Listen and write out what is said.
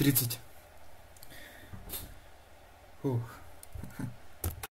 30. Фух.